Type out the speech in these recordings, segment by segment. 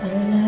Allah.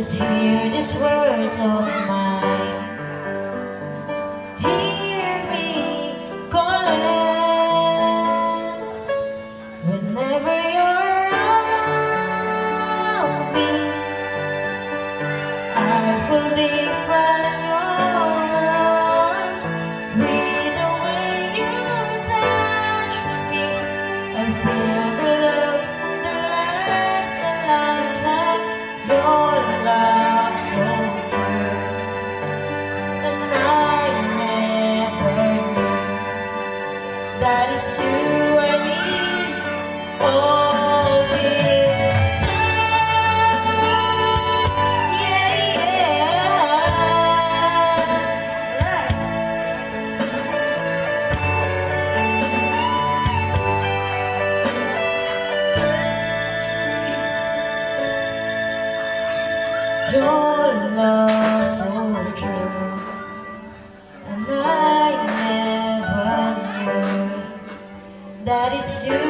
Just hear these words of mine. that it's you. it's you.